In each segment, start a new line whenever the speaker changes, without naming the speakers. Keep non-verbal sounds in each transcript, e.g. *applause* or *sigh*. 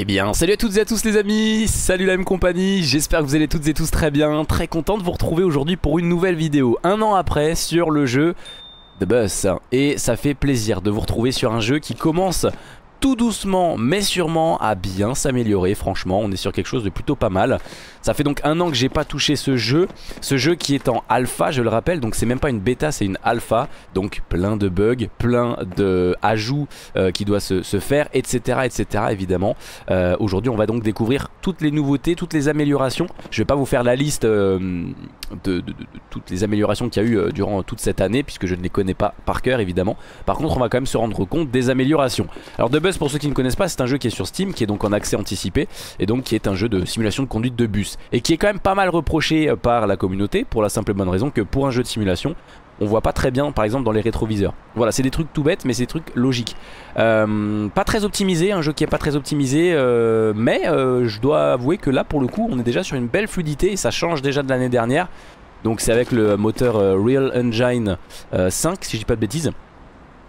Eh bien, salut à toutes et à tous les amis, salut la même compagnie, j'espère que vous allez toutes et tous très bien, très content de vous retrouver aujourd'hui pour une nouvelle vidéo, un an après sur le jeu The Bus. Et ça fait plaisir de vous retrouver sur un jeu qui commence tout doucement mais sûrement à bien s'améliorer. Franchement on est sur quelque chose de plutôt pas mal. Ça fait donc un an que j'ai pas touché ce jeu. Ce jeu qui est en alpha je le rappelle. Donc c'est même pas une bêta c'est une alpha. Donc plein de bugs plein de ajouts euh, qui doivent se, faire etc etc évidemment. Euh, aujourd'hui on va donc découvrir toutes les nouveautés toutes les améliorations. Je vais pas vous faire la liste euh, de, toutes les améliorations qu'il y a eu durant toute cette année puisque je ne les connais pas par cœur évidemment. Par contre on va quand même se rendre compte des améliorations. Alors de pour ceux qui ne connaissent pas c'est un jeu qui est sur Steam qui est donc en accès anticipé et donc qui est un jeu de simulation de conduite de bus et qui est quand même pas mal reproché euh, par la communauté pour la simple et bonne raison que pour un jeu de simulation on voit pas très bien par exemple dans les rétroviseurs. Voilà c'est des trucs tout bêtes mais c'est des trucs logiques. Euh, pas très optimisé un jeu qui est pas très optimisé euh, mais je dois avouer que là pour le coup on est déjà sur une belle fluidité et ça change déjà de l'année dernière. Donc c'est avec le moteur Real Engine 5 si je dis pas de bêtises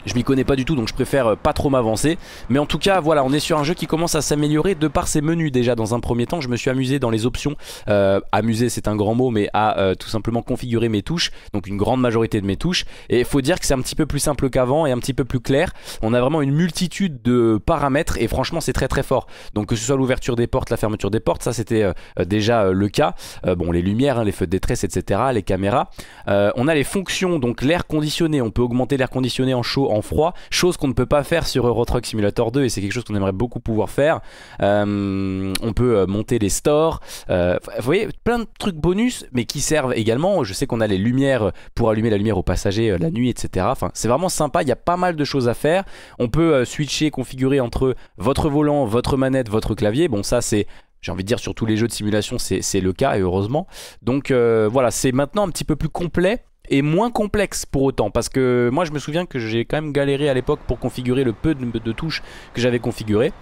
je m'y connais pas du tout donc je préfère euh, pas trop m'avancer. Mais en tout cas voilà on est sur un jeu qui commence à s'améliorer de par ses menus. Déjà Dans un premier temps je me suis amusé dans les options. Euh, Amuser c'est un grand mot mais à euh, tout simplement configurer mes touches Donc une grande majorité de mes touches. Et faut dire que c'est un petit peu plus simple qu'avant et un petit peu plus clair. On a vraiment une multitude de paramètres et franchement c'est très très fort. Donc que ce soit l'ouverture des portes, la fermeture des portes Ça c'était déjà le cas. Bon les lumières, hein, les feux de détresse etc Les caméras. On a les fonctions donc l'air conditionné. On peut augmenter l'air conditionné en chaud en froid, chose qu'on ne peut pas faire sur Euro Truck Simulator 2 et c'est quelque chose qu'on aimerait beaucoup pouvoir faire. Euh, on peut euh, monter les stores, euh, vous voyez, plein de trucs bonus mais qui servent également. Je sais qu'on a les lumières pour allumer la lumière aux passagers la nuit, etc. C'est vraiment sympa, il y a pas mal de choses à faire. On peut switcher, configurer entre votre volant, votre manette, votre clavier. Bon, ça c'est j'ai envie de dire sur tous les jeux de simulation c'est le cas et heureusement donc voilà c'est maintenant un petit peu plus complet et moins complexe pour autant. Parce que moi je me souviens que j'ai quand même galéré à l'époque pour configurer le peu de, touches que j'avais configuré.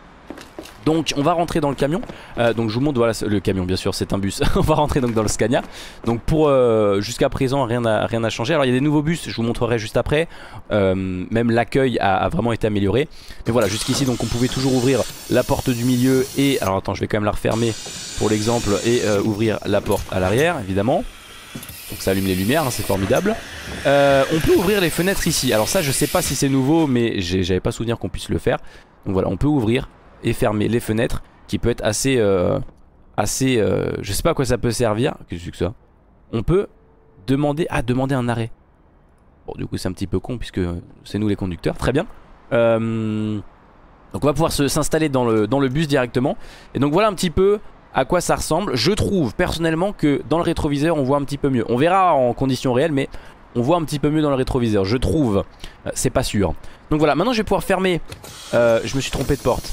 Donc on va rentrer dans le camion. Euh, Donc je vous montre voilà le camion bien sûr c'est un bus. *laughs* On va rentrer donc dans le Scania. Donc pour euh, jusqu'à présent rien n'a rien changé. Alors il y a des nouveaux bus je vous montrerai juste après. Euh, Même l'accueil a, a, vraiment été amélioré. Mais voilà jusqu'ici donc on pouvait toujours ouvrir la porte du milieu Et alors attends je vais quand même la refermer pour l'exemple Et ouvrir la porte à l'arrière évidemment donc ça allume les lumières, hein, c'est formidable. Euh, on peut ouvrir les fenêtres ici. Alors ça je sais pas si c'est nouveau mais j'avais pas souvenir qu'on puisse le faire. Donc voilà on peut ouvrir et fermer les fenêtres qui peut être assez... Euh, assez euh, je sais pas à quoi ça peut servir. Qu'est-ce que ça? On peut demander... Ah demander un arrêt. Bon du coup c'est un petit peu con puisque c'est nous les conducteurs. Très bien. donc on va pouvoir s'installer dans le, dans le bus directement. Et donc voilà un petit peu à quoi ça ressemble. Je trouve personnellement que dans le rétroviseur on voit un petit peu mieux. On verra en conditions réelles mais on voit un petit peu mieux dans le rétroviseur. Je trouve. Euh, c'est pas sûr. Donc voilà, maintenant je vais pouvoir fermer. Euh, je me suis trompé de porte.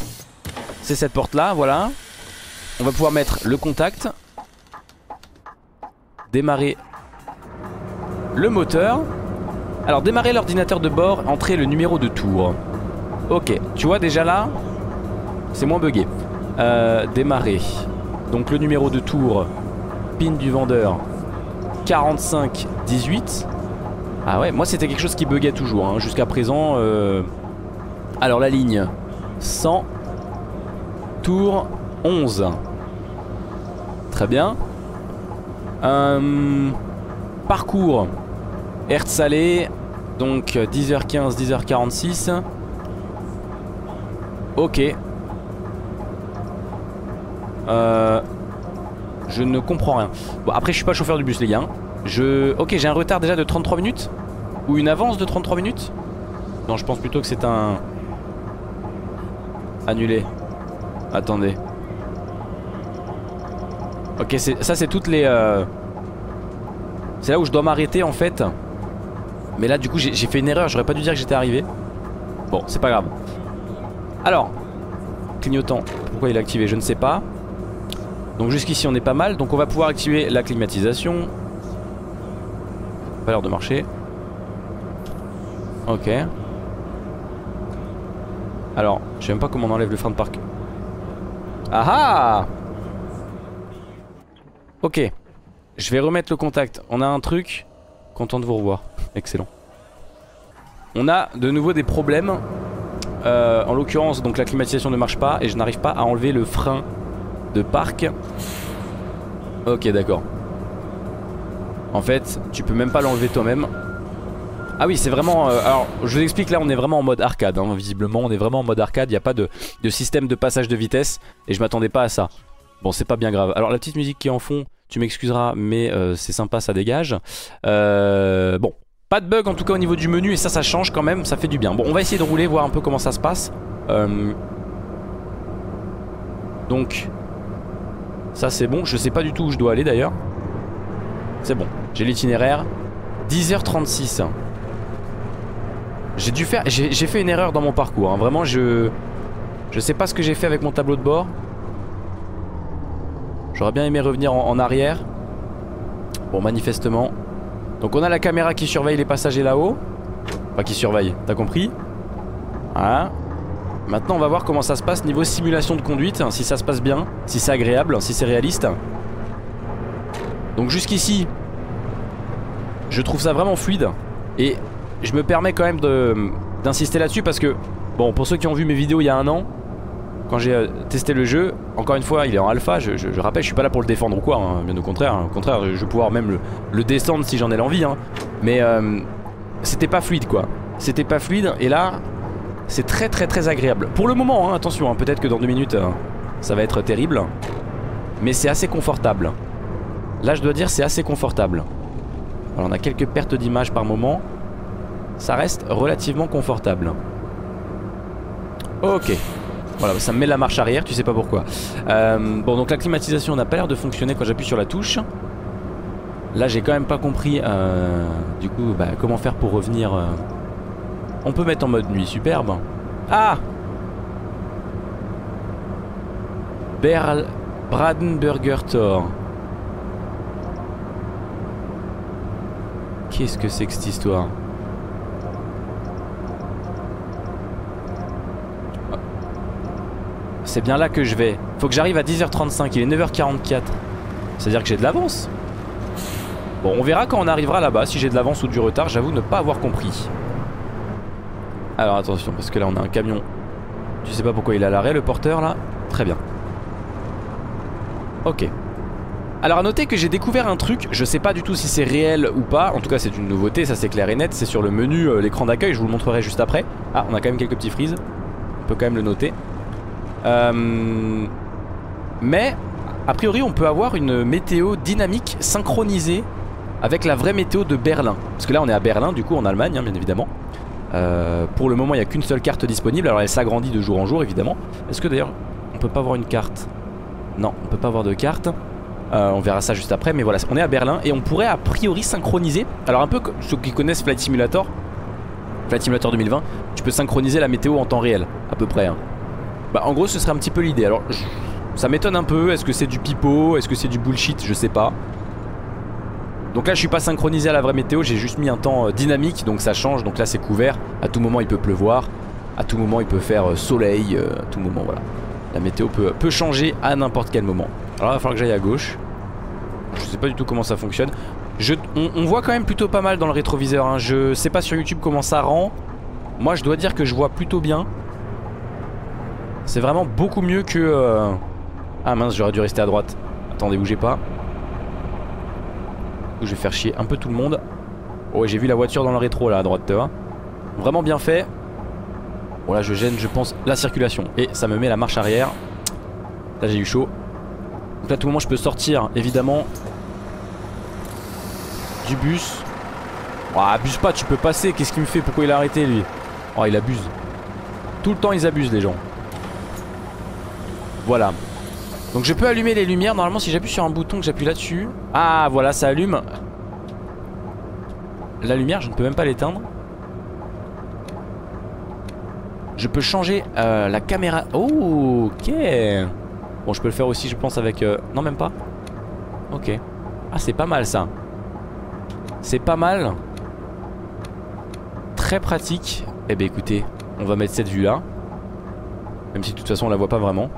C'est cette porte là, voilà. On va pouvoir mettre le contact. Démarrer le moteur. Alors démarrer l'ordinateur de bord, entrer le numéro de tour. Ok, tu vois déjà là, c'est moins bugué. Euh, démarrer. Donc le numéro de tour, pin du vendeur, 45 18. Ah ouais, moi c'était quelque chose qui buguait toujours hein, jusqu'à présent. Euh, alors la ligne 100, tour 11. Très bien. Euh, parcours, Hertz salé, donc 10h15, 10h46. Ok, euh, je ne comprends rien. Bon, après, je suis pas chauffeur du bus, les gars. Je... Ok, j'ai un retard déjà de 33 minutes Ou une avance de 33 minutes? Non, je pense plutôt que c'est un... Annulé. Attendez. Ok, ça c'est toutes les... Euh, c'est là où je dois m'arrêter en fait. Mais là du coup j'ai fait une erreur, j'aurais pas dû dire que j'étais arrivé. Bon, c'est pas grave. Alors, clignotant, pourquoi il est activé, je ne sais pas. Donc jusqu'ici on est pas mal. Donc on va pouvoir activer la climatisation. Pas l'air de marcher Ok. Alors je sais même pas comment on enlève le frein de parc. Ah ah Ok. Je vais remettre le contact. On a un truc. Content de vous revoir. Excellent. On a de nouveau des problèmes. Euh, en l'occurrence, donc la climatisation ne marche pas et je n'arrive pas à enlever le frein de parc. Ok, d'accord. En fait, tu peux même pas l'enlever toi-même. Ah oui, c'est vraiment... Euh, alors, je vous explique, là, on est vraiment en mode arcade. Hein, visiblement, on est vraiment en mode arcade. Il n'y a pas de, système de passage de vitesse. Et je m'attendais pas à ça. Bon, c'est pas bien grave. Alors, la petite musique qui est en fond, tu m'excuseras, mais euh, c'est sympa, ça dégage. Euh, bon, pas de bug en tout cas au niveau du menu. Et ça, ça change quand même. Ça fait du bien. Bon, on va essayer de rouler, voir un peu comment ça se passe. Donc, ça, c'est bon. Je sais pas du tout où je dois aller d'ailleurs. C'est bon. J'ai l'itinéraire. 10h36. J'ai dû faire... J'ai fait une erreur dans mon parcours. Hein. Vraiment, je... Je sais pas ce que j'ai fait avec mon tableau de bord. J'aurais bien aimé revenir en, arrière. Bon, manifestement. Donc on a la caméra qui surveille les passagers là-haut. Pas qui surveille, t'as compris? Voilà. Maintenant, on va voir comment ça se passe niveau simulation de conduite. Hein, si ça se passe bien, si c'est agréable, si c'est réaliste. Donc jusqu'ici, je trouve ça vraiment fluide. Et je me permets quand même d'insister là-dessus parce que, bon, pour ceux qui ont vu mes vidéos il y a un an, quand j'ai euh, testé le jeu, encore une fois, il est en alpha, je, rappelle, je suis pas là pour le défendre ou quoi, hein, bien au contraire, hein. au contraire, je vais pouvoir même le, descendre si j'en ai l'envie, hein. mais euh, c'était pas fluide quoi, c'était pas fluide, et là, c'est très très très agréable. Pour le moment, attention, peut-être que dans deux minutes, euh, ça va être terrible, mais c'est assez confortable. Là, je dois dire, c'est assez confortable. Alors, on a quelques pertes d'image par moment, ça reste relativement confortable. Ok. Voilà, ça me met la marche arrière, tu sais pas pourquoi. Euh, bon, donc la climatisation n'a pas l'air de fonctionner quand j'appuie sur la touche. Là, j'ai quand même pas compris, euh, du coup, bah, comment faire pour revenir... On peut mettre en mode nuit, superbe. Ah Berl... Bradenburger Tor. Qu'est-ce que c'est que cette histoire C'est bien là que je vais. Faut que j'arrive à 10h35, il est 9h44. C'est-à-dire que j'ai de l'avance. Bon, on verra quand on arrivera là-bas, si j'ai de l'avance ou du retard. J'avoue ne pas avoir compris. Alors attention, parce que là on a un camion. Tu sais pas pourquoi il est à l'arrêt, le porteur là? Très bien. Ok. Alors à noter que j'ai découvert un truc, je sais pas du tout si c'est réel ou pas, en tout cas c'est une nouveauté, ça c'est clair et net, c'est sur le menu, euh, l'écran d'accueil, je vous le montrerai juste après. Ah, on a quand même quelques petits frises, on peut quand même le noter. Euh, mais, a priori, on peut avoir une météo dynamique synchronisée avec la vraie météo de Berlin. Parce que là, on est à Berlin, du coup, en Allemagne, hein, bien évidemment. Euh, pour le moment, il n'y a qu'une seule carte disponible. Alors, elle s'agrandit de jour en jour, évidemment. Est-ce que d'ailleurs, on peut pas avoir une carte? Non, on peut pas avoir de carte. Euh, on verra ça juste après. Mais voilà, on est à Berlin et on pourrait a priori synchroniser. Alors, un peu ceux qui connaissent Flight Simulator, Flight Simulator 2020, tu peux synchroniser la météo en temps réel, à peu près. Hein. Bah en gros ce serait un petit peu l'idée. Alors ça m'étonne un peu. Est-ce que c'est du pipeau? Est-ce que c'est du bullshit? Je sais pas. Donc là je suis pas synchronisé à la vraie météo. J'ai juste mis un temps euh, dynamique. Donc ça change. Donc là c'est couvert. À tout moment il peut pleuvoir. À tout moment il peut faire euh, soleil. Euh, à tout moment voilà. La météo peut, peut changer à n'importe quel moment. Alors il va falloir que j'aille à gauche. Je sais pas du tout comment ça fonctionne. On, voit quand même plutôt pas mal dans le rétroviseur. Hein. Je sais pas sur YouTube comment ça rend. Moi je dois dire que je vois plutôt bien. C'est vraiment beaucoup mieux que... Ah mince, j'aurais dû rester à droite. Attendez, bougez pas. Je vais faire chier un peu tout le monde. Oh, j'ai vu la voiture dans le rétro là à droite, tu vois. Vraiment bien fait. Bon là je gêne, je pense, la circulation. Et ça me met la marche arrière. Là j'ai eu chaud. Donc là à tout moment je peux sortir, évidemment. Du bus. Oh, abuse pas, tu peux passer. Qu'est-ce qu'il me fait? Pourquoi il a arrêté lui? Oh, il abuse. Tout le temps ils abusent les gens. Voilà. Donc je peux allumer les lumières. Normalement, si j'appuie sur un bouton, que j'appuie là-dessus. Ah, voilà, ça allume. La lumière, je ne peux même pas l'éteindre. Je peux changer euh, la caméra. Oh, ok. Bon, je peux le faire aussi, je pense, avec... Euh, non, même pas. Ok. Ah, c'est pas mal, ça. C'est pas mal. Très pratique. Eh ben, écoutez, on va mettre cette vue-là. Même si, de toute façon, on la voit pas vraiment.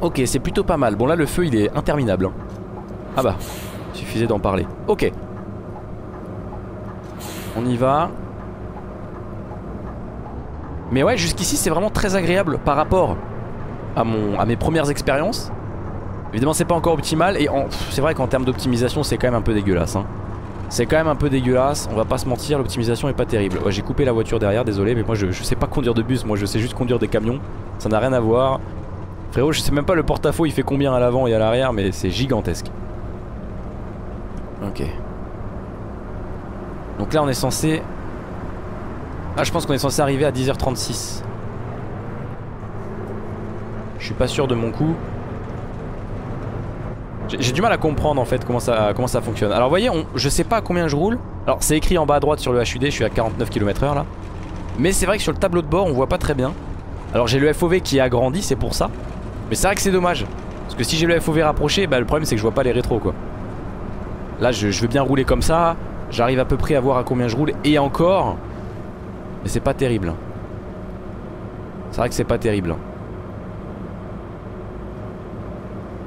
Ok, c'est plutôt pas mal. Bon là, le feu, il est interminable. Hein. Ah bah, suffisait d'en parler. Ok. On y va. Mais ouais, jusqu'ici c'est vraiment très agréable par rapport à, mes premières expériences. Évidemment c'est pas encore optimal et c'est vrai qu'en termes d'optimisation c'est quand même un peu dégueulasse. Hein. C'est quand même un peu dégueulasse, on va pas se mentir, l'optimisation est pas terrible. J'ai coupé la voiture derrière, désolé, mais moi je, je sais pas conduire de bus, moi je sais juste conduire des camions. Ça n'a rien à voir. Frérot, je sais même pas le porte-à-faux il fait combien à l'avant et à l'arrière, mais c'est gigantesque. Ok. Donc là on est censé... Ah je pense qu'on est censé arriver à 10h36. Je suis pas sûr de mon coup. J'ai du mal à comprendre en fait comment ça, comment ça fonctionne. Alors vous voyez, je sais pas à combien je roule. Alors c'est écrit en bas à droite sur le HUD, je suis à 49 km/h là. Mais c'est vrai que sur le tableau de bord on voit pas très bien. Alors j'ai le FOV qui est agrandi, c'est pour ça. Mais c'est vrai que c'est dommage. Parce que si j'ai le FOV rapproché, bah, le problème c'est que je vois pas les rétros quoi. Là je, veux bien rouler comme ça. J'arrive à peu près à voir à combien je roule. Et encore. Mais c'est pas terrible. C'est vrai que c'est pas terrible.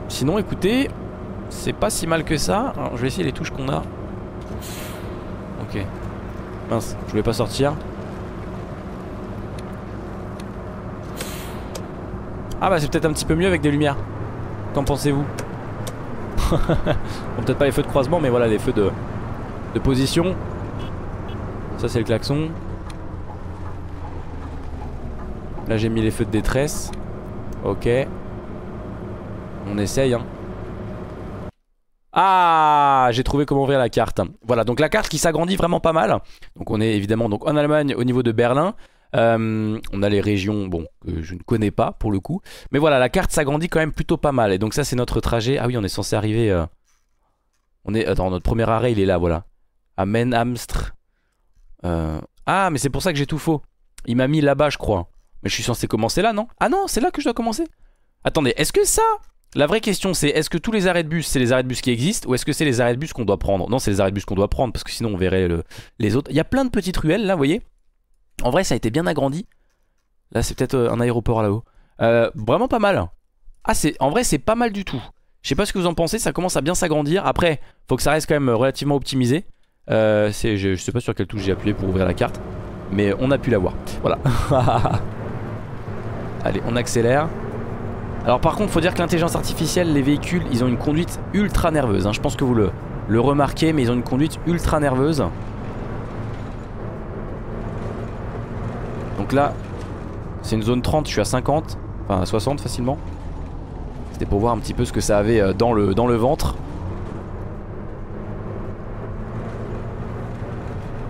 Sinon écoutez, c'est pas si mal que ça. Alors, je vais essayer les touches qu'on a. Ok. Mince, je voulais pas sortir. Ah bah c'est peut-être un petit peu mieux avec des lumières. Qu'en pensez-vous? *laughs* Bon peut-être pas les feux de croisement mais voilà les feux de, position. Ça c'est le klaxon. Là j'ai mis les feux de détresse. Ok. On essaye hein. Ah, j'ai trouvé comment ouvrir la carte. Voilà, donc la carte qui s'agrandit vraiment pas mal. Donc on est évidemment donc en Allemagne au niveau de Berlin. Euh, on a les régions, bon, que je ne connais pas pour le coup. Mais voilà, la carte s'agrandit quand même plutôt pas mal. Et donc ça c'est notre trajet. Ah oui, on est censé arriver... Euh, on est... Attends, notre premier arrêt il est là, voilà. À Menhamstre. Euh... Ah, mais c'est pour ça que j'ai tout faux. Il m'a mis là-bas, je crois. Mais je suis censé commencer là, non? Ah non, c'est là que je dois commencer Attendez, est-ce que ça, la vraie question c'est est-ce que tous les arrêts de bus c'est les arrêts de bus qui existent ou est-ce que c'est les arrêts de bus qu'on doit prendre? Non c'est les arrêts de bus qu'on doit prendre parce que sinon on verrait les autres. Il y a plein de petites ruelles là vous voyez? En vrai ça a été bien agrandi. Là c'est peut-être euh, un aéroport là-haut. Euh, vraiment pas mal. Ah c'est en vrai c'est pas mal du tout. Je sais pas ce que vous en pensez, ça commence à bien s'agrandir. Après faut que ça reste quand même relativement optimisé. Euh, je, je sais pas sur quelle touche j'ai appuyé pour ouvrir la carte. Mais on a pu l'avoir. Voilà. *laughs* Allez on accélère. Alors par contre faut dire que l'intelligence artificielle, les véhicules, ils ont une conduite ultra nerveuse. Hein. Je pense que vous le, le remarquez, mais ils ont une conduite ultra nerveuse. Donc là, c'est une zone 30, je suis à 50, enfin à 60 facilement. C'était pour voir un petit peu ce que ça avait euh, dans le, ventre.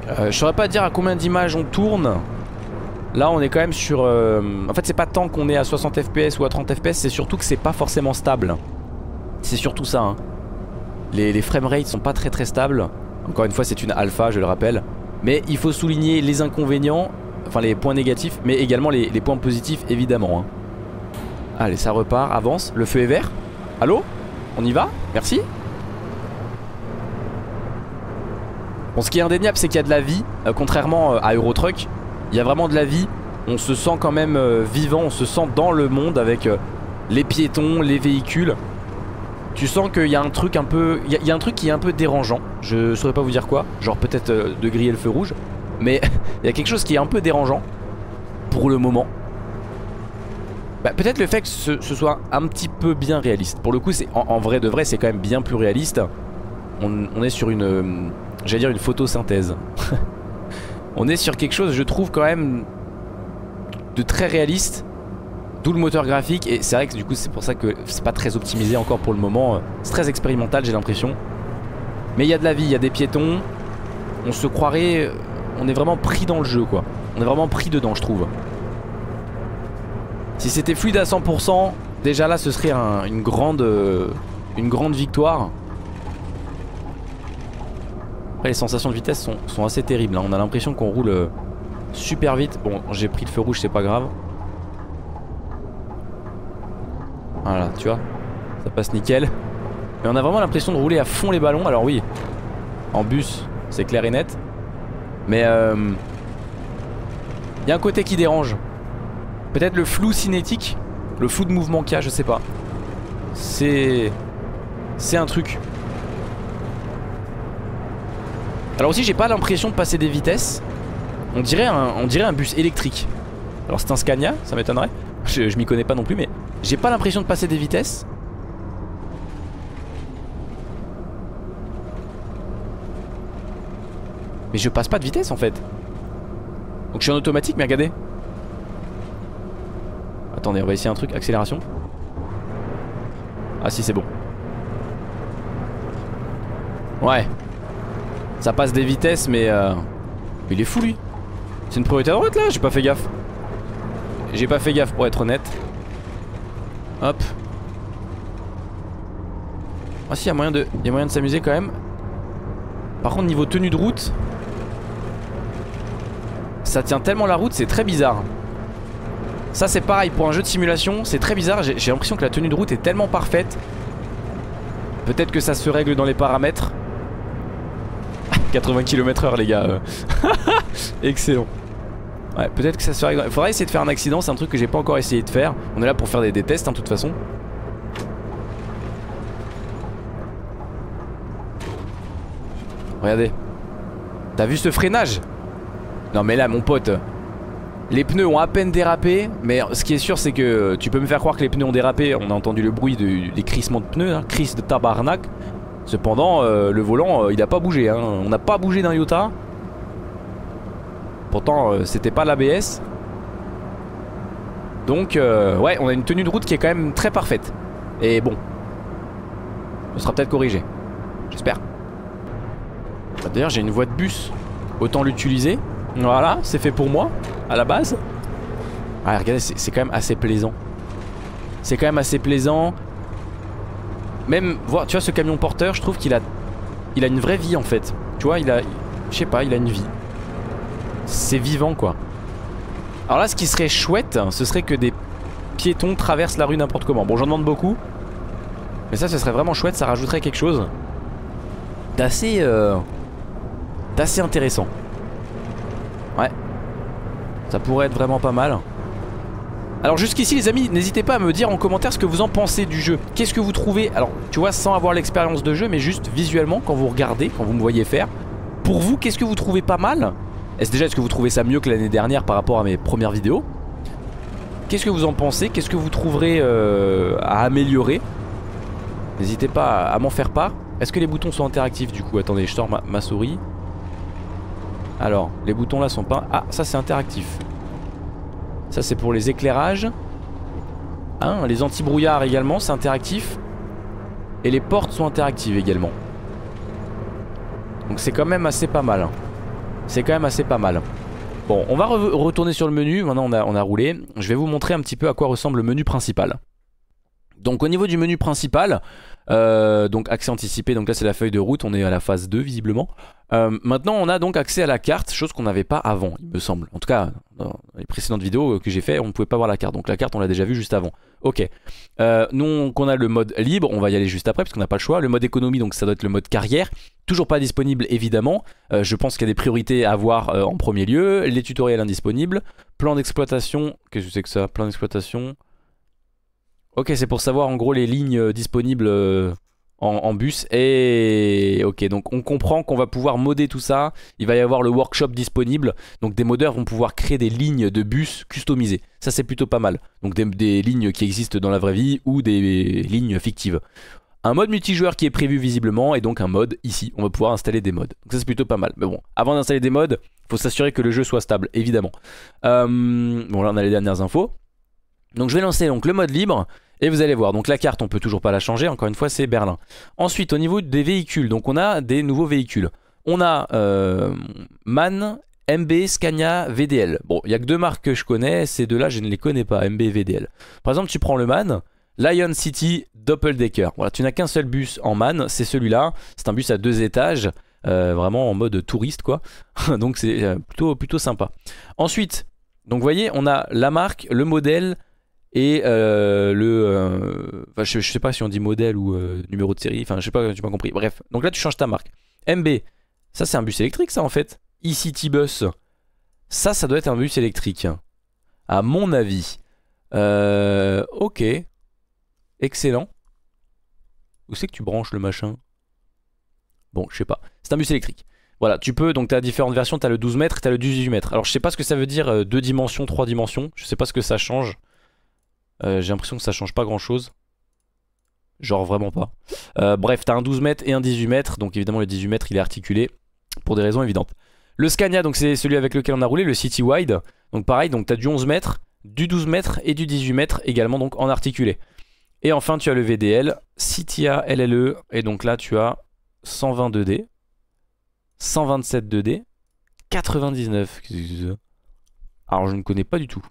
Euh, je saurais pas dire à combien d'images on tourne. Là on est quand même sur... Euh, en fait c'est pas tant qu'on est à 60 fps ou à 30 fps, c'est surtout que c'est pas forcément stable. C'est surtout ça. Hein. Les, les framerates sont pas très très stables. Encore une fois c'est une alpha je le rappelle. Mais il faut souligner les inconvénients, enfin les points négatifs, mais également les, points positifs évidemment. Hein. Allez ça repart, avance, le feu est vert. Allô? On y va? Merci Bon ce qui est indéniable c'est qu'il y a de la vie, euh, contrairement euh, à Eurotruck il y a vraiment de la vie. On se sent quand même euh, vivant, on se sent dans le monde avec les piétons, les véhicules. Tu sens qu'il y a un truc un peu... Il y, a un truc qui est un peu dérangeant. Je saurais pas vous dire quoi. Genre peut-être de griller le feu rouge. Mais *laughs* il y a quelque chose qui est un peu dérangeant. Pour le moment. Bah, peut-être le fait que ce, soit un petit peu bien réaliste. Pour le coup, en, vrai de vrai, c'est quand même bien plus réaliste. On, on est sur une... J'allais dire une photosynthèse. *laughs* On est sur quelque chose, je trouve, quand même de très réaliste. D'où le moteur graphique. Et c'est vrai que du coup, c'est pour ça que c'est pas très optimisé encore pour le moment. C'est très expérimental, j'ai l'impression. Mais il y a de la vie, il y a des piétons. On se croirait. On est vraiment pris dans le jeu, quoi. On est vraiment pris dedans, je trouve. Si c'était fluide à 100%, déjà là, ce serait une, grande, une grande victoire les sensations de vitesse sont, assez terribles. Hein. On a l'impression qu'on roule euh, super vite. Bon, j'ai pris le feu rouge, c'est pas grave. Voilà, tu vois, ça passe nickel. Mais on a vraiment l'impression de rouler à fond les ballons. Alors oui, en bus, c'est clair et net. Mais il euh, y a un côté qui dérange. Peut-être le flou cinétique, le flou de mouvement qu'il y a, je sais pas. C'est... C'est un truc. Alors aussi j'ai pas l'impression de passer des vitesses On dirait un, bus électrique Alors c'est un Scania, ça m'étonnerait. Je, je m'y connais pas non plus, mais j'ai pas l'impression de passer des vitesses. Mais je passe pas de vitesse en fait. Donc je suis en automatique, mais regardez. Attendez, on va essayer un truc. Accélération. Ah si, c'est bon. Ouais. Ça passe des vitesses, mais... Euh... Il est fou, lui. C'est une priorité à droite, là J'ai pas fait gaffe. J'ai pas fait gaffe, pour être honnête. Hop. Ah si, y a moyen de, y a moyen de s'amuser quand même. Par contre, niveau tenue de route... Ça tient tellement la route, c'est très bizarre. Ça c'est pareil pour un jeu de simulation, c'est très bizarre, j'ai l'impression que la tenue de route est tellement parfaite. Peut-être que ça se règle dans les paramètres. *laughs* 80 km/h les gars. *laughs* Excellent. Ouais, peut-être que ça se règle. Faudrait essayer de faire un accident, c'est un truc que j'ai pas encore essayé de faire. On est là pour faire des, tests, hein, toute façon. Regardez. T'as vu ce freinage? Non mais là, mon pote. Les pneus ont à peine dérapé, mais ce qui est sûr c'est que tu peux me faire croire que les pneus ont dérapé. On a entendu le bruit des crissements de pneus, hein, crise de tabarnak. Cependant, euh, le volant, euh, il a pas bougé. Hein. On n'a pas bougé d'un iota. Pourtant, euh, c'était pas l'ABS. Donc, ouais, on a une tenue de route qui est quand même très parfaite. Et bon, ce sera peut-être corrigé. J'espère. D'ailleurs, j'ai une voie de bus. Autant l'utiliser. Voilà, c'est fait pour moi, à la base. Ah, regardez, c'est quand même assez plaisant. C'est quand même assez plaisant. Même, voir, tu vois, ce camion porteur, je trouve qu'il a, il a une vraie vie en fait. Tu vois, il a, je sais pas, il a une vie. C'est vivant quoi. Alors là, ce qui serait chouette, ce serait que des piétons traversent la rue n'importe comment. Bon, j'en demande beaucoup. Mais ça, ce serait vraiment chouette, ça rajouterait quelque chose d'assez... Euh, d'assez intéressant. Ça pourrait être vraiment pas mal. Alors jusqu'ici les amis, n'hésitez pas à me dire en commentaire ce que vous en pensez du jeu. Qu'est-ce que vous trouvez? Alors tu vois, sans avoir l'expérience de jeu, mais juste visuellement, quand vous regardez, quand vous me voyez faire. Pour vous, qu'est-ce que vous trouvez pas mal? Est-ce déjà, est-ce que vous trouvez ça mieux que l'année dernière par rapport à mes premières vidéos? Qu'est-ce que vous en pensez? Qu'est-ce que vous trouverez euh, à améliorer? N'hésitez pas à, m'en faire part. Est-ce que les boutons sont interactifs du coup? Attendez, je sors ma souris. Alors, les boutons là sont pas... Ah, ça c'est interactif. Ça c'est pour les éclairages. Hein, les anti-brouillards également, c'est interactif. Et les portes sont interactives également. Donc c'est quand même assez pas mal. C'est quand même assez pas mal. Bon, on va retourner sur le menu. Maintenant on a, roulé. Je vais vous montrer un petit peu à quoi ressemble le menu principal. Donc au niveau du menu principal, euh, donc accès anticipé, donc là c'est la feuille de route, on est à la phase 2 visiblement. Euh, maintenant on a donc accès à la carte, chose qu'on n'avait pas avant il me semble. En tout cas dans les précédentes vidéos que j'ai fait on ne pouvait pas voir la carte, donc la carte on l'a déjà vue juste avant. Ok, euh, donc on a le mode libre, on va y aller juste après parce qu'on n'a pas le choix. Le mode économie donc ça doit être le mode carrière, toujours pas disponible évidemment. Euh, je pense qu'il y a des priorités à avoir en premier lieu. Les tutoriels indisponibles, plan d'exploitation, qu'est-ce que c'est que ça? Plan d'exploitation... Ok, c'est pour savoir en gros les lignes euh, disponibles en, bus. Et ok, donc on comprend qu'on va pouvoir modder tout ça. Il va y avoir le workshop disponible. Donc des modeurs vont pouvoir créer des lignes de bus customisées. Ça c'est plutôt pas mal. Donc des, lignes qui existent dans la vraie vie ou des lignes fictives. Un mode multijoueur qui est prévu visiblement et donc un mode ici. On va pouvoir installer des modes. Donc ça c'est plutôt pas mal. Mais bon, avant d'installer des modes, faut s'assurer que le jeu soit stable, évidemment. Euh, bon là on a les dernières infos. Donc je vais lancer donc le mode libre et vous allez voir, donc la carte on peut toujours pas la changer, encore une fois c'est Berlin. Ensuite au niveau des véhicules, donc on a des nouveaux véhicules. On a euh, MAN, MB, Scania, VDL. Bon, il y a que deux marques que je connais, ces deux-là je ne les connais pas, MB VDL. Par exemple tu prends le MAN, Lion City Double Decker. Voilà, tu n'as qu'un seul bus en MAN, c'est celui-là. C'est un bus à deux étages, euh, vraiment en mode touriste quoi. *laughs* donc c'est euh, plutôt, plutôt sympa. Ensuite, donc vous voyez, on a la marque, le modèle, et euh, le... Euh, je, sais pas si on dit modèle ou euh, numéro de série, enfin je sais pas, tu m'as compris. Bref, donc là tu changes ta marque. MB, ça c'est un bus électrique ça en fait. E-City Bus, ça ça doit être un bus électrique. À mon avis. ok. Excellent. Où c'est que tu branches le machin? Bon, je sais pas. C'est un bus électrique. Voilà, tu peux, donc tu as différentes versions, tu as le 12 mètres, tu as le 18 mètres. Alors je sais pas ce que ça veut dire, euh, deux dimensions, trois dimensions, je sais pas ce que ça change. Euh, J'ai l'impression que ça change pas grand chose. Genre vraiment pas. Euh, bref, t'as un 12 mètres et un 18 mètres, donc évidemment le 18 mètres il est articulé pour des raisons évidentes. Le Scania, donc c'est celui avec lequel on a roulé, le City Wide. Donc pareil, donc t'as du 11 mètres, du 12 mètres et du 18 mètres également donc en articulé. Et enfin tu as le VDL, Citia LLE, et donc là tu as 122D, 127 2D, 99. Alors je ne connais pas du tout.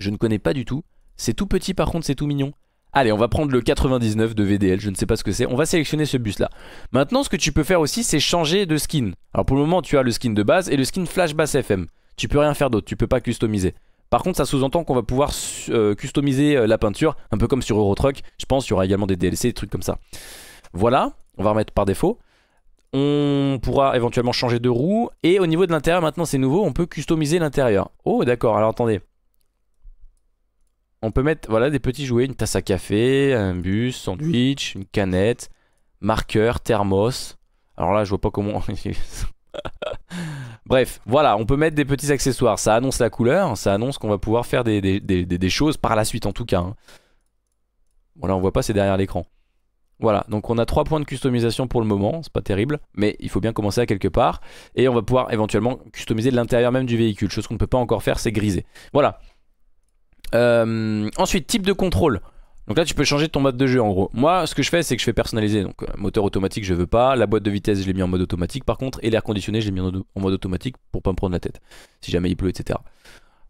Je ne connais pas du tout. C'est tout petit par contre, c'est tout mignon. Allez, on va prendre le 99 de VDL, je ne sais pas ce que c'est. On va sélectionner ce bus là. Maintenant, ce que tu peux faire aussi, c'est changer de skin. Alors pour le moment, tu as le skin de base et le skin Flash Bass FM. Tu peux rien faire d'autre, tu peux pas customiser. Par contre, ça sous-entend qu'on va pouvoir euh, customiser euh, la peinture, un peu comme sur Eurotruck. Je pense qu'il y aura également des DLC, des trucs comme ça. Voilà, on va remettre par défaut. On pourra éventuellement changer de roue. Et au niveau de l'intérieur, maintenant c'est nouveau, on peut customiser l'intérieur. Oh d'accord, alors attendez. On peut mettre voilà, des petits jouets, une tasse à café, un bus, sandwich, une canette, marqueur, thermos. Alors là, je vois pas comment... *laughs* Bref, voilà, on peut mettre des petits accessoires. Ça annonce la couleur, ça annonce qu'on va pouvoir faire des, choses par la suite en tout cas. Hein. Voilà, on voit pas, c'est derrière l'écran. Voilà, donc on a 3 points de customisation pour le moment, c'est pas terrible, mais il faut bien commencer à quelque part. Et on va pouvoir éventuellement customiser l'intérieur même du véhicule, chose qu'on ne peut pas encore faire, c'est griser. Voilà. Euh, ensuite, type de contrôle. Donc là tu peux changer ton mode de jeu en gros. Moi ce que je fais c'est que je fais personnaliser. Donc euh, moteur automatique je veux pas. La boîte de vitesse je l'ai mis en mode automatique par contre. Et l'air conditionné je l'ai mis en, mode automatique pour pas me prendre la tête. Si jamais il pleut etc.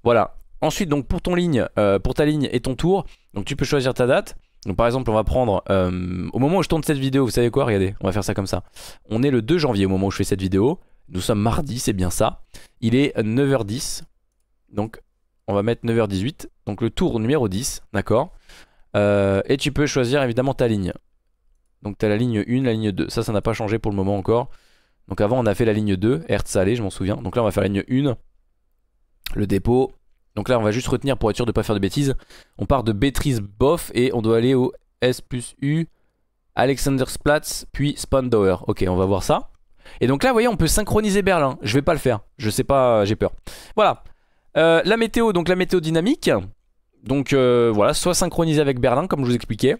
Voilà. Ensuite donc pour ton ligne, euh, pour ta ligne et ton tour. Donc tu peux choisir ta date. Donc par exemple on va prendre au moment où je tourne cette vidéo, vous savez quoi, regardez, on va faire ça comme ça. On est le 2 janvier au moment où je fais cette vidéo. Nous sommes mardi, c'est bien ça. Il est 9h10. Donc on va mettre 9h18. Donc le tour numéro 10, d'accord? Euh, et tu peux choisir évidemment ta ligne. Donc tu as la ligne 1, la ligne 2. Ça, ça n'a pas changé pour le moment encore. Donc avant, on a fait la ligne 2, Hertz Salé, je m'en souviens. Donc là, on va faire la ligne 1, le dépôt. Donc là, on va juste retenir pour être sûr de ne pas faire de bêtises. On part de Bétrice Boff et on doit aller au S plus U, Alexandersplatz, puis Spandauer. Ok, on va voir ça. Et donc là, vous voyez, on peut synchroniser Berlin. Je vais pas le faire. Je sais pas, j'ai peur. Voilà. Euh, la météo, donc la météo dynamique. Donc euh, voilà, soit synchronisé avec Berlin comme je vous expliquais.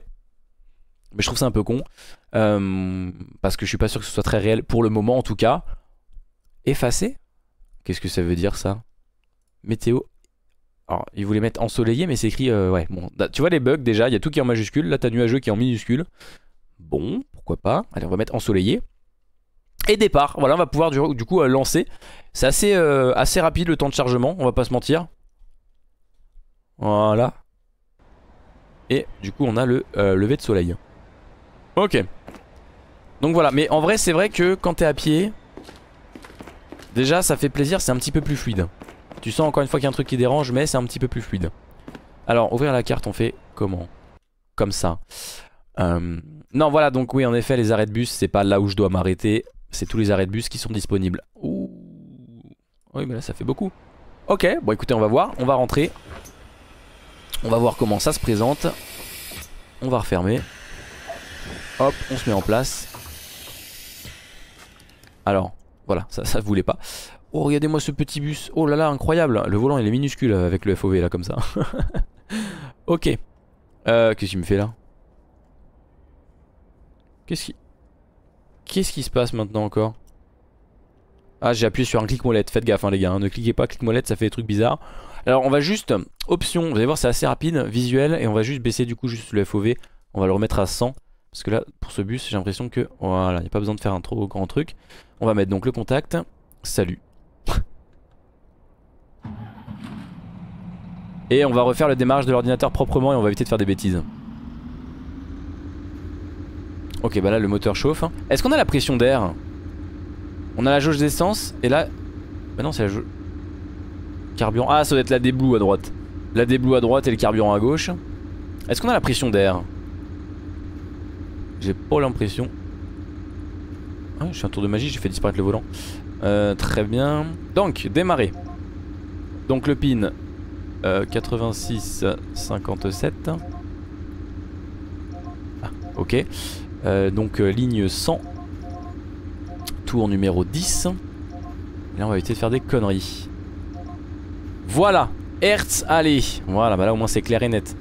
Mais je trouve ça un peu con. Euh, parce que je suis pas sûr que ce soit très réel pour le moment en tout cas. Effacé Qu'est-ce que ça veut dire ça? Météo. Alors, ils voulaient mettre ensoleillé, mais c'est écrit. Ouais, bon. Tu vois les bugs déjà, il y a tout qui est en majuscule. Là, t'as nuageux qui est en minuscule. Bon, pourquoi pas? Allez, on va mettre ensoleillé. Et départ. Voilà, on va pouvoir du, coup lancer. C'est assez, assez rapide le temps de chargement, on va pas se mentir. Voilà. Et du coup on a le euh, lever de soleil. Ok. Donc voilà, mais en vrai c'est vrai que quand t'es à pied, déjà ça fait plaisir, c'est un petit peu plus fluide. Tu sens encore une fois qu'il y a un truc qui dérange, mais c'est un petit peu plus fluide. Alors ouvrir la carte on fait comment? Comme ça. Euh, non voilà donc oui en effet les arrêts de bus c'est pas là où je dois m'arrêter, c'est tous les arrêts de bus qui sont disponibles. Ouh. Oui mais là ça fait beaucoup. Ok, bon écoutez on va voir, on va rentrer. On va voir comment ça se présente. On va refermer. Hop, on se met en place. Alors, voilà, ça, ça voulait pas. Oh, regardez-moi ce petit bus. Oh là là, incroyable. Le volant, il est minuscule avec le FOV là, comme ça. *laughs* ok. Euh, qu'est-ce qu'il me fait là? Qu'est-ce qui... Qu'est-ce qui se passe maintenant encore? Ah, j'ai appuyé sur un clic molette. Faites gaffe, hein, les gars. Hein. Ne cliquez pas clic molette, ça fait des trucs bizarres. Alors, on va juste Option, vous allez voir c'est assez rapide, visuel Et on va juste baisser du coup juste le FOV On va le remettre à 100 Parce que là pour ce bus j'ai l'impression que Voilà, il n'y a pas besoin de faire un trop grand truc On va mettre donc le contact Salut Et on va refaire le démarrage de l'ordinateur proprement Et on va éviter de faire des bêtises Ok bah là le moteur chauffe Est-ce qu'on a la pression d'air On a la jauge d'essence Et là Bah non c'est la jauge Carburant Ah ça doit être la déblue à droite la déblue à droite et le carburant à gauche. Est-ce qu'on a la pression d'air J'ai pas l'impression. Ah, je suis un tour de magie, j'ai fait disparaître le volant. Euh, très bien. Donc, démarrer. Donc le pin 86 57. Ah, ok. Euh, donc euh, ligne 100. tour numéro 10. Et là on va éviter de faire des conneries. Voilà Hertz, allez Voilà, bah là au moins c'est clair et net.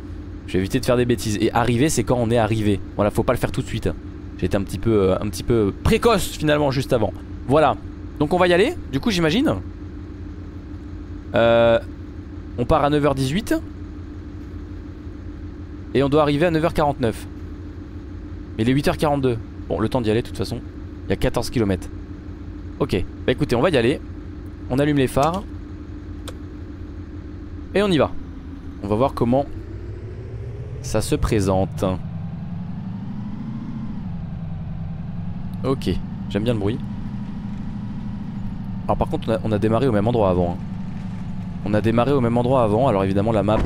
Je vais éviter de faire des bêtises. Et arriver, c'est quand on est arrivé. Voilà, faut pas le faire tout de suite. Été un petit peu, euh, un petit peu précoce finalement juste avant. Voilà. Donc on va y aller, du coup j'imagine. On part à 9h18. Et on doit arriver à 9h49. Mais il est 8h42. Bon, le temps d'y aller de toute façon. Il y a 14 km. Ok, bah écoutez, on va y aller. On allume les phares. Et on y va. On va voir comment ça se présente. Ok, j'aime bien le bruit. Alors par contre on a, démarré au même endroit avant. Hein. On a démarré au même endroit avant, alors évidemment la map...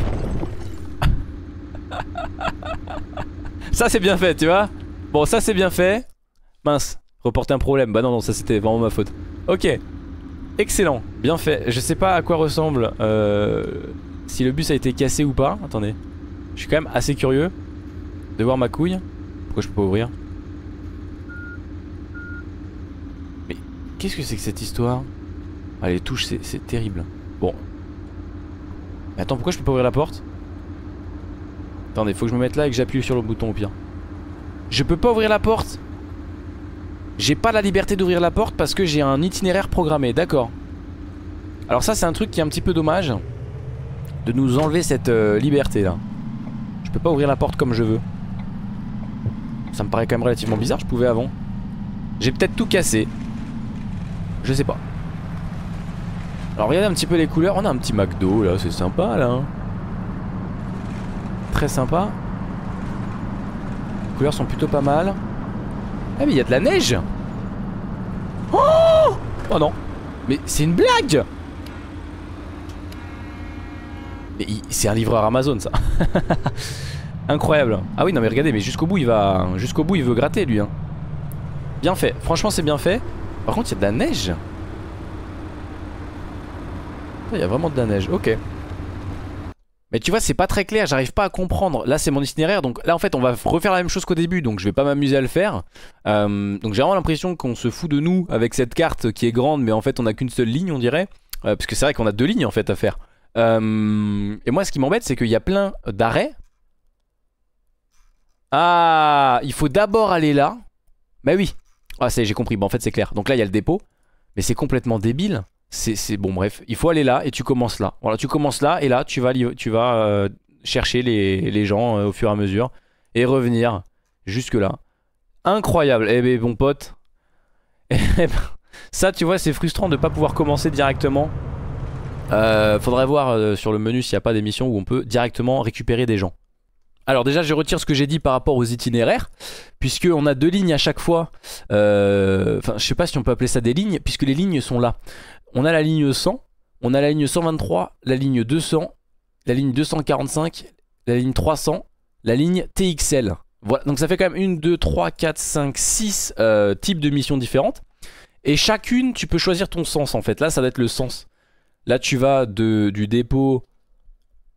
*laughs* ça c'est bien fait, tu vois Bon ça c'est bien fait. Mince, reporter un problème. Bah non, non, ça c'était vraiment ma faute. Ok, excellent, bien fait. Je sais pas à quoi ressemble euh, si le bus a été cassé ou pas. Attendez, je suis quand même assez curieux de voir ma couille. Pourquoi je peux pas ouvrir? Mais qu'est-ce que c'est que cette histoire? Ah les touches c'est terrible. Bon. Mais attends pourquoi je peux pas ouvrir la porte? Attendez faut que je me mette là et que j'appuie sur le bouton au pire. Je peux pas ouvrir la porte J'ai pas la liberté d'ouvrir la porte parce que j'ai un itinéraire programmé, d'accord. Alors ça c'est un truc qui est un petit peu dommage De nous enlever cette euh, liberté là Je peux pas ouvrir la porte comme je veux ça me paraît quand même relativement bizarre, je pouvais avant. J'ai peut-être tout cassé. Je sais pas. Alors regardez un petit peu les couleurs. On a un petit McDo là, c'est sympa là. Hein. Très sympa. Les couleurs sont plutôt pas mal. Ah mais il y a de la neige Oh Oh non Mais c'est une blague c'est un livreur Amazon ça *laughs* Incroyable. Ah oui, non mais regardez, mais jusqu'au bout il va, jusqu'au bout il veut gratter lui. Hein. Bien fait. Franchement, c'est bien fait. Par contre, il y a de la neige. Il y a vraiment de la neige. Ok. Mais tu vois, c'est pas très clair. J'arrive pas à comprendre. Là, c'est mon itinéraire. Donc là, en fait, on va refaire la même chose qu'au début. Donc je vais pas m'amuser à le faire. Euh, donc j'ai vraiment l'impression qu'on se fout de nous avec cette carte qui est grande, mais en fait, on a qu'une seule ligne, on dirait. Euh, parce que c'est vrai qu'on a deux lignes en fait à faire. Euh, et moi, ce qui m'embête, c'est qu'il y a plein d'arrêts ah, il faut d'abord aller là. Bah oui. Ah, j'ai compris. Bon, en fait, c'est clair. Donc là, il y a le dépôt. Mais c'est complètement débile. C'est bon, bref. Il faut aller là et tu commences là. Voilà, tu commences là et là, tu vas, euh, chercher les, gens euh, au fur et à mesure et revenir jusque là. Incroyable. Eh ben, bon pote. *laughs* Eh ben, ça, tu vois, c'est frustrant de ne pas pouvoir commencer directement. Euh, faudrait voir sur le menu s'il n'y a pas des missions où on peut directement récupérer des gens. Alors déjà je retire ce que j'ai dit par rapport aux itinéraires Puisque on a deux lignes à chaque fois euh, Enfin je sais pas si on peut appeler ça des lignes Puisque les lignes sont là. On a la ligne 100 On a la ligne 123 La ligne 200 La ligne 245 La ligne 300 La ligne TXL Voilà donc ça fait quand même 1, 2, 3, 4, 5, 6 types de missions différentes. Et chacune tu peux choisir ton sens en fait. Là ça va être le sens. Là tu vas de, du dépôt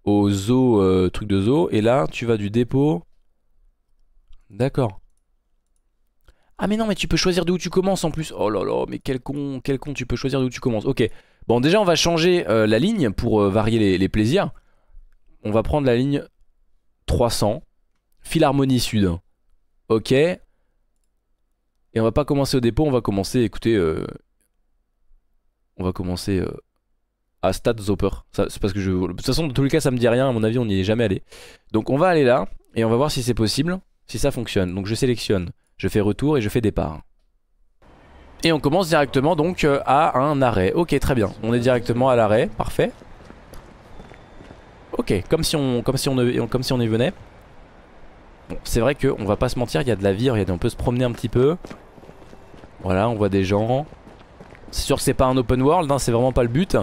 au zoo, euh, truc de zoo. Et là, tu vas du dépôt. D'accord. Ah mais non, mais tu peux choisir d'où tu commences en plus. Oh là là, mais quel con, quel con, tu peux choisir d'où tu commences. Ok. Bon, déjà, on va changer euh, la ligne pour euh, varier les, plaisirs. On va prendre la ligne 300. Philharmonie Sud. Ok. Et on va pas commencer au dépôt, on va commencer, écoutez... on va commencer à Stade Zoper. C'est. De toute façon, dans tous les cas, ça me dit rien. À mon avis, on n'y est jamais allé. Donc, on va aller là et on va voir si c'est possible, si ça fonctionne. Donc, je sélectionne, je fais retour et je fais départ. Et on commence directement donc euh, à un arrêt. Ok, très bien. On est directement à l'arrêt. Parfait. Ok, comme si on, comme si comme si on y venait. C'est vrai qu'on va pas se mentir, il y a de la vie, on peut se promener un petit peu. Voilà, on voit des gens. C'est sûr que c'est pas un open world, hein, c'est vraiment pas le but.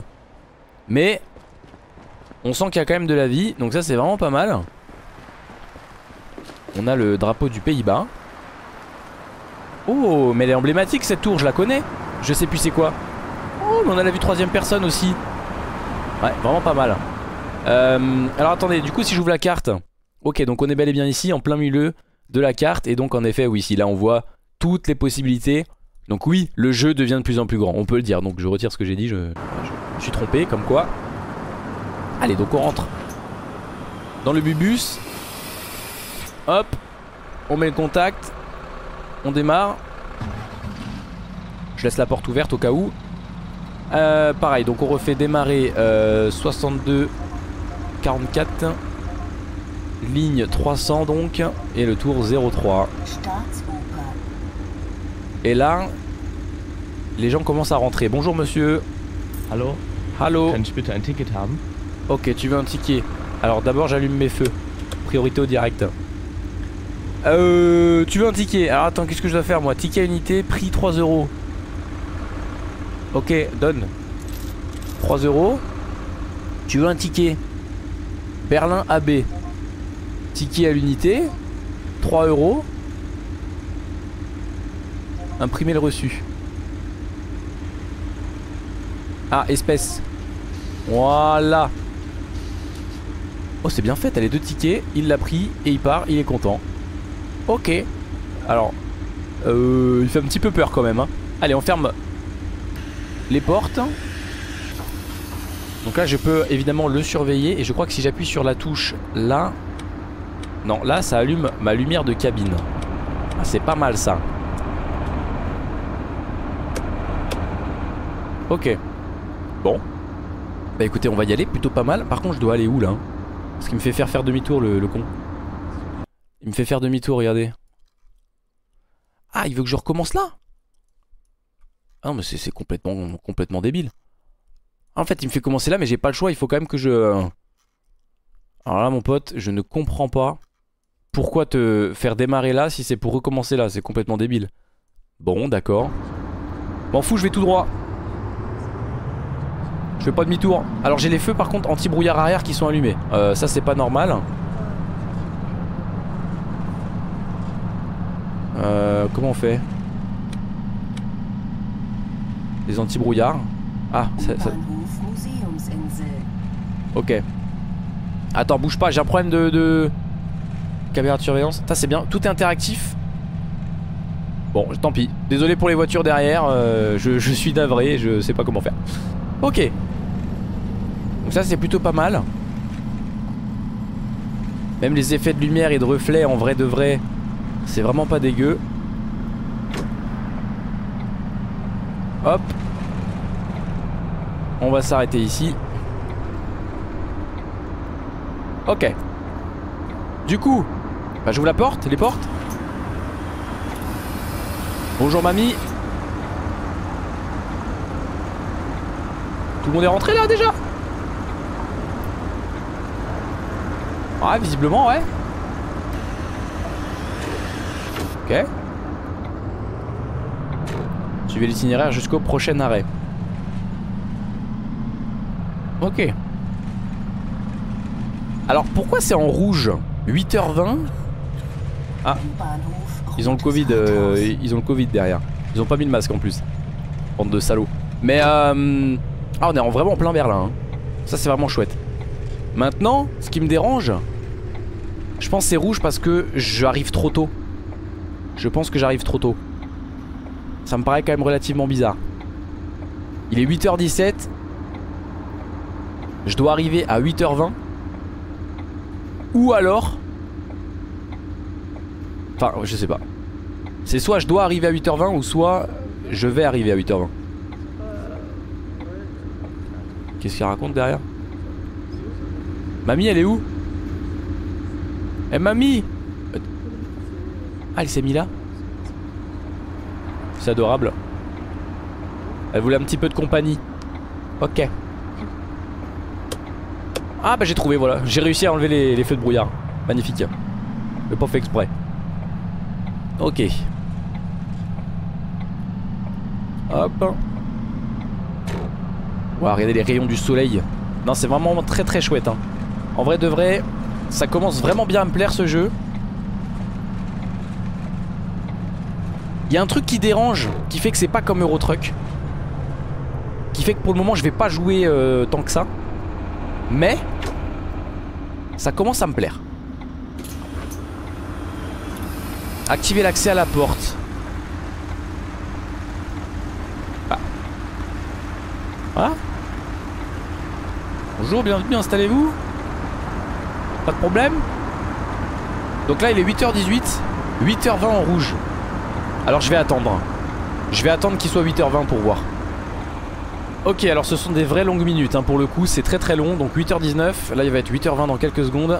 Mais on sent qu'il y a quand même de la vie Donc ça c'est vraiment pas mal. On a le drapeau du Pays-Bas. Oh mais elle est emblématique cette tour je la connais. Je sais plus c'est quoi. Oh mais on a la vue troisième personne aussi. Ouais vraiment pas mal. Euh, Alors attendez du coup si j'ouvre la carte. Ok donc on est bel et bien ici en plein milieu de la carte. Et donc en effet oui ici là on voit toutes les possibilités. Donc oui, le jeu devient de plus en plus grand, on peut le dire. Donc je retire ce que j'ai dit, suis trompé, comme quoi. Allez, donc on rentre dans le bubus. Hop, on met le contact, on démarre. Je laisse la porte ouverte au cas où. Euh, pareil, donc on refait démarrer euh, 62 44 ligne 300 donc et le tour 03. Et là, les gens commencent à rentrer. Bonjour monsieur.
Hallo,
Hallo.
kann ich bitte ein Ticket haben?
Ok, tu veux un ticket. Alors d'abord j'allume mes feux. Priorité au direct. Euh, tu veux un ticket? Alors attends, qu'est-ce que je dois faire moi? Ticket unité, prix 3 euros. Ok, donne. 3 euros. Tu veux un ticket? Berlin AB. Ticket à l'unité. 3 euros. Imprimer le reçu. Ah, espèce. Voilà. Oh, c'est bien fait, t'as les deux tickets. Il l'a pris et il part, il est content. Ok. Alors, euh, il fait un petit peu peur quand même. hein. Allez, on ferme les portes. Donc là, je peux évidemment le surveiller. Et je crois que si j'appuie sur la touche là... Non, là, ça allume ma lumière de cabine. Ah, c'est pas mal ça. Ok. Bon. Bah écoutez, on va y aller, plutôt pas mal. Par contre, je dois aller où là hein? Parce qu'il me fait faire demi-tour le, con. Il me fait faire demi-tour, regardez. Ah, il veut que je recommence là? Ah non, mais c'est complètement, complètement débile. En fait, il me fait commencer là, mais j'ai pas le choix. Il faut quand même que je... Alors là, mon pote, je ne comprends pas pourquoi te faire démarrer là si c'est pour recommencer là. C'est complètement débile. Bon, d'accord. M'en fous, je vais tout droit. Je fais pas demi-tour. Alors j'ai les feux par contre anti-brouillard arrière qui sont allumés. Euh, ça c'est pas normal. Euh, comment on fait? Les anti-brouillards. Ah, ça, ok. Attends, bouge pas, j'ai un problème de, de... caméra de surveillance. Ça c'est bien, tout est interactif. Bon, tant pis. Désolé pour les voitures derrière, euh, je, je suis navré, je sais pas comment faire. Ok. Ça c'est plutôt pas mal. Même les effets de lumière et de reflets en vrai de vrai, c'est vraiment pas dégueu. Hop. On va s'arrêter ici. Ok. Du coup, bah, j'ouvre la porte, les portes. Bonjour mamie. Tout le monde est rentré là déjà? Ouais, visiblement, ouais. Ok. Suivez l'itinéraire jusqu'au prochain arrêt. Ok. Alors pourquoi c'est en rouge? 8h20 Ah, ils ont le Covid, euh, ils ont le Covid derrière. Ils ont pas mis le masque en plus. Bande de salauds. Mais euh... Ah on est en vraiment plein Berlin. hein. Ça c'est vraiment chouette. Maintenant, ce qui me dérange, je pense que c'est rouge parce que j'arrive trop tôt. Je pense que j'arrive trop tôt. Ça me paraît quand même relativement bizarre. Il est 8h17. Je dois arriver à 8h20. Ou alors... Enfin, je sais pas. C'est soit je dois arriver à 8h20 ou soit je vais arriver à 8h20. Qu'est-ce qu'il raconte derrière? Mamie, elle est où? Eh mamie Ah, elle s'est mis là C'est adorable. Elle voulait un petit peu de compagnie. Ok. Ah bah j'ai trouvé, voilà. J'ai réussi à enlever les, feux de brouillard. Magnifique. Je pas fait exprès. Ok. Hop. Wow, regardez les rayons du soleil. Non, c'est vraiment très très chouette. hein. En vrai de vrai, ça commence vraiment bien à me plaire ce jeu. Il y a un truc qui dérange, qui fait que c'est pas comme Euro Truck. Qui fait que pour le moment je vais pas jouer euh, tant que ça. Mais ça commence à me plaire. Activer l'accès à la porte. Ah. Ah. Bonjour, bienvenue, installez-vous. Pas de problème Donc là il est 8h18, 8h20 en rouge. Alors je vais attendre. Je vais attendre qu'il soit 8h20 pour voir. Ok, alors ce sont des vraies longues minutes hein, pour le coup, c'est très très long. Donc 8h19, là il va être 8h20 dans quelques secondes.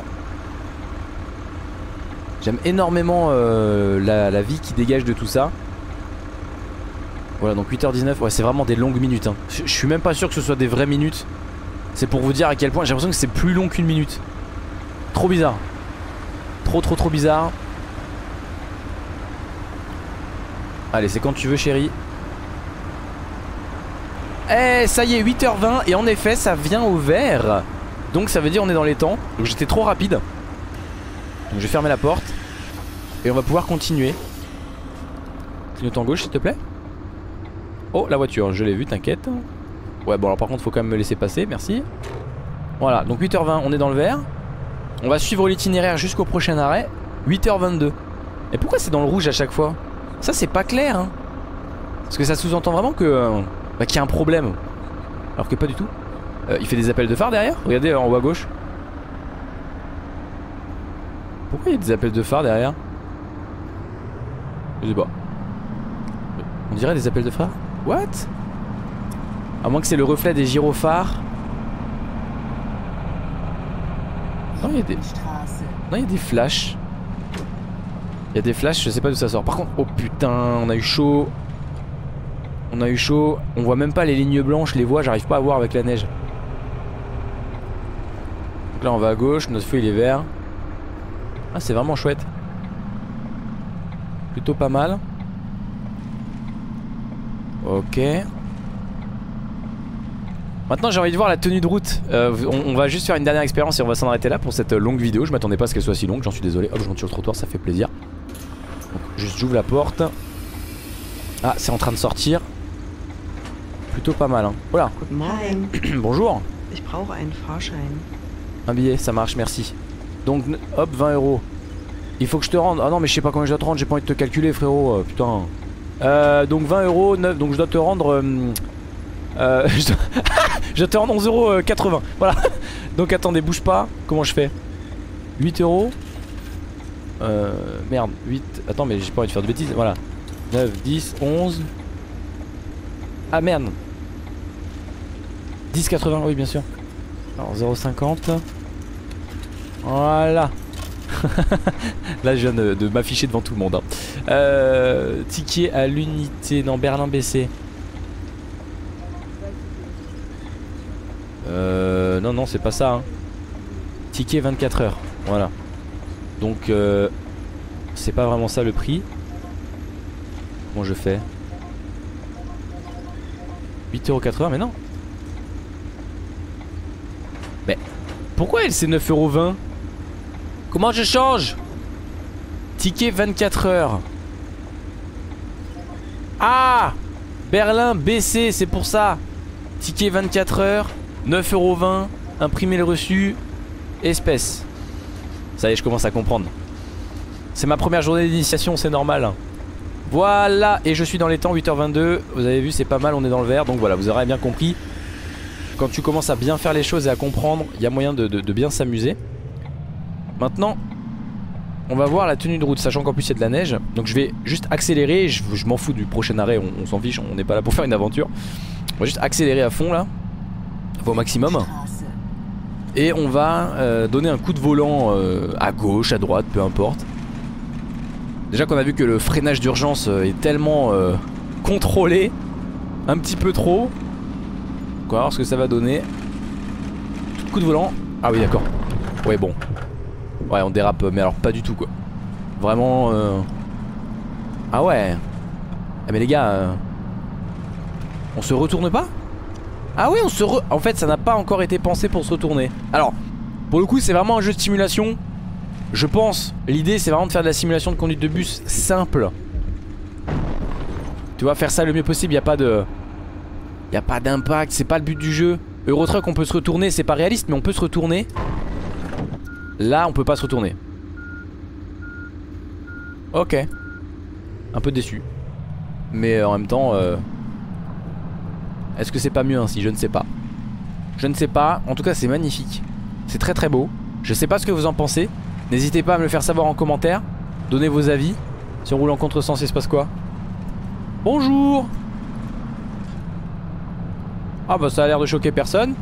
J'aime énormément euh, la, vie qui dégage de tout ça. Voilà, donc 8h19, ouais, c'est vraiment des longues minutes. Hein. Je je suis même pas sûr que ce soit des vraies minutes. C'est pour vous dire à quel point j'ai l'impression que c'est plus long qu'une minute. Trop bizarre. Trop trop trop bizarre. Allez, c'est quand tu veux, chérie. Eh, ça y est, 8h20. Et en effet, ça vient au vert. Donc ça veut dire on est dans les temps. Donc j'étais trop rapide. Donc je vais fermer la porte. Et on va pouvoir continuer. Clignotant gauche, s'il te plaît. Oh, la voiture, je l'ai vue, t'inquiète. Ouais, bon, alors par contre, faut quand même me laisser passer, merci. Voilà, donc 8h20, on est dans le vert. On va suivre l'itinéraire jusqu'au prochain arrêt. 8h22. Et pourquoi c'est dans le rouge à chaque fois? Ça, c'est pas clair, hein. Parce que ça sous-entend vraiment que euh, bah, qu'il y a un problème. Alors que pas du tout. Euh, il fait des appels de phare derrière? Regardez en haut à gauche. Pourquoi il y a des appels de phare derrière? Je sais pas. On dirait des appels de phare? What? À moins que c'est le reflet des gyrophares. Non, il y a des. Non, il y a des flashs. Il y a des flashs, je sais pas d'où ça sort. Par contre, oh putain, on a eu chaud. On a eu chaud. On voit même pas les lignes blanches, les vois, j'arrive pas à voir avec la neige. Donc là, on va à gauche, notre feu il est vert. Ah, c'est vraiment chouette. Plutôt pas mal. Ok. Maintenant j'ai envie de voir la tenue de route. Euh, on, on va juste faire une dernière expérience et on va s'en arrêter là pour cette longue vidéo. Je m'attendais pas à ce qu'elle soit si longue, j'en suis désolé. Hop je monte sur le trottoir, ça fait plaisir. Donc juste j'ouvre la porte. Ah c'est en train de sortir. Plutôt pas mal hein. Voilà
Morgen. *clears throat*
Bonjour. Un billet, ça marche, merci. Donc hop 20 euros. Il faut que je te rende, ah non mais je sais pas combien je dois te rendre J'ai pas envie de te calculer frérot, euh, putain. Euh, Donc 20 euros, 9, donc je dois te rendre euh, euh, *laughs* je, dois... je dois te rendre 11 euros 80 Voilà. *laughs* Donc attendez bouge pas. Comment je fais? 8 euros? Euh, Merde. 8 Attends mais j'ai pas envie de faire de bêtises. Voilà. 9, 10, 11 Ah merde. 10, 80 oui bien sûr. Alors 0,50 Voilà. *laughs* Là je viens de, m'afficher devant tout le monde hein. euh, Ticket à l'unité. Dans Berlin BC Euh, non, non, c'est pas ça. Hein. Ticket 24 heures. Voilà. Donc, euh, c'est pas vraiment ça le prix. Comment je fais? 8,80€ mais non. Mais pourquoi elle c'est 9,20€ Comment je change? Ticket 24 heures. Ah Berlin BC, c'est pour ça. Ticket 24 heures. 9,20€, imprimer le reçu, espèce. Ça y est, je commence à comprendre. C'est ma première journée d'initiation, c'est normal. Voilà, et je suis dans les temps, 8h22. Vous avez vu, c'est pas mal, on est dans le vert. Donc voilà, vous aurez bien compris. Quand tu commences à bien faire les choses et à comprendre, il y a moyen de, bien s'amuser. Maintenant, on va voir la tenue de route, sachant qu'en plus il y a de la neige. Donc je vais juste accélérer. Je, je m'en fous du prochain arrêt, on, on s'en fiche, on n'est pas là pour faire une aventure. On va juste accélérer à fond là au maximum et on va euh, donner un coup de volant euh, à gauche, à droite, peu importe. Déjà qu'on a vu que le freinage d'urgence euh, est tellement contrôlé, un petit peu trop. On va voir ce que ça va donner. Coup de volant. Ah oui d'accord. Ouais bon. Ouais on dérape mais alors pas du tout quoi. Vraiment. Ah ouais. Ah mais les gars, on se retourne pas? Ah oui on se re... En fait ça n'a pas encore été pensé pour se retourner. Alors pour le coup c'est vraiment un jeu de simulation. Je pense L'idée c'est vraiment de faire de la simulation de conduite de bus simple. Tu vois faire ça le mieux possible Y a pas de Y a pas d'impact C'est pas le but du jeu. Eurotruck on peut se retourner C'est pas réaliste mais on peut se retourner. Là on peut pas se retourner. Ok. Un peu déçu. Mais euh, en même temps euh, Est-ce que c'est pas mieux ainsi Je ne sais pas? Je ne sais pas. En tout cas, c'est magnifique. C'est très très beau. Je sais pas ce que vous en pensez. N'hésitez pas à me le faire savoir en commentaire. Donnez vos avis. Si on roule en contresens, il se passe quoi? Bonjour Ah bah ça a l'air de choquer personne.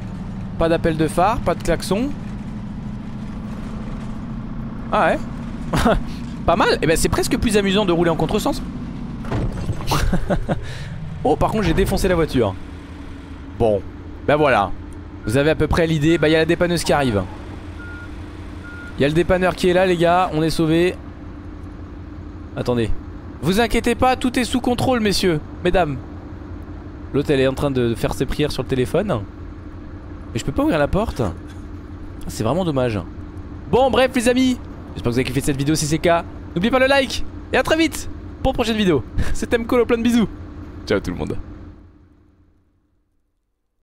Pas d'appel de phare, pas de klaxon. Ah ouais? *laughs* Pas mal Et eh ben c'est presque plus amusant de rouler en contresens. *laughs* oh par contre j'ai défoncé la voiture. Bon, ben voilà. Vous avez à peu près l'idée. Bah il y a la dépanneuse qui arrive. Il y a le dépanneur qui est là les gars, on est sauvés. Attendez. Vous inquiétez pas, tout est sous contrôle messieurs, mesdames. L'autre elle est en train de faire ses prières sur le téléphone. Mais je peux pas ouvrir la porte. C'est vraiment dommage. Bon bref les amis, j'espère que vous avez kiffé cette vidéo si c'est le cas. N'oubliez pas le like et à très vite pour une prochaine vidéo. *laughs* C'était Mkolo, plein de bisous. Ciao tout le monde.